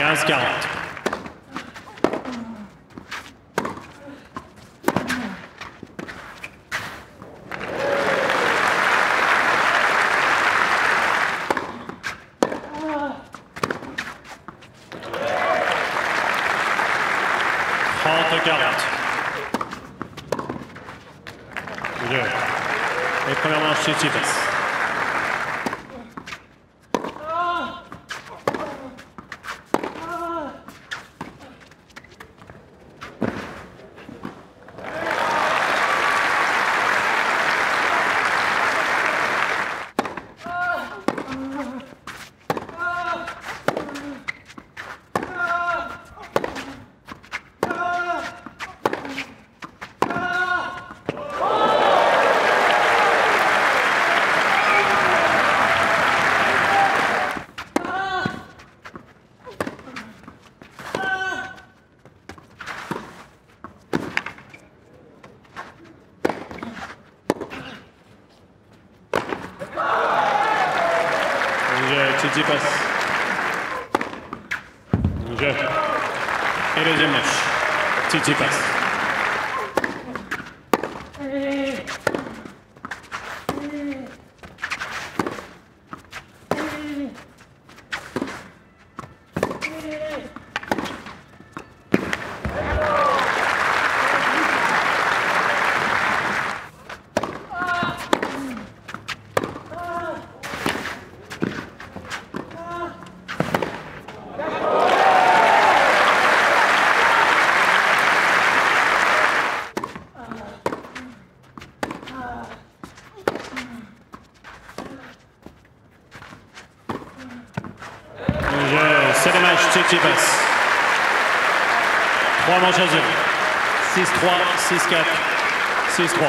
15-40. Trente quarante. Jeu. Et première manche Tsitsipas. Tsitsipas. Já. Elegemos. Tsitsipas. Yeah. C'est dommage, Tsitsipas. 3 manches à 0. 6-3, 6-4, 6-3.